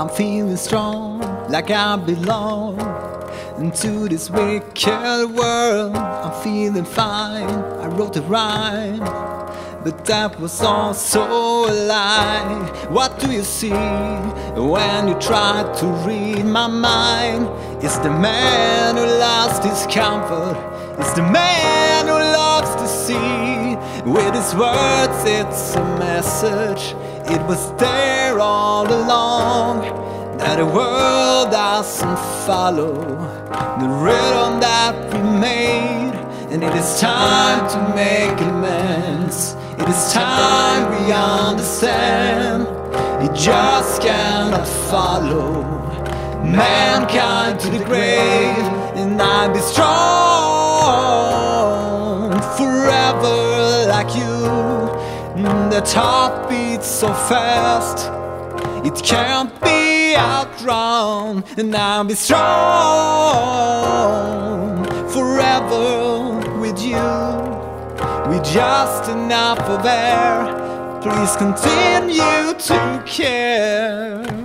I'm feeling strong, like I belong into this wicked world. I'm feeling fine. I wrote a rhyme, but that was also a lie. What do you see when you try to read my mind? It's the man who lost his comfort. It's the man who loves to see. With his words, it's a message. It was there all along that the world doesn't follow the rhythm that we made, and it is time to make amends. It is time we understand. It just cannot follow mankind to the grave, and I'll be strong forever like you. The heart beats so fast, it can't be outrun, and I'll be strong forever with you. With just enough of air, please continue to care.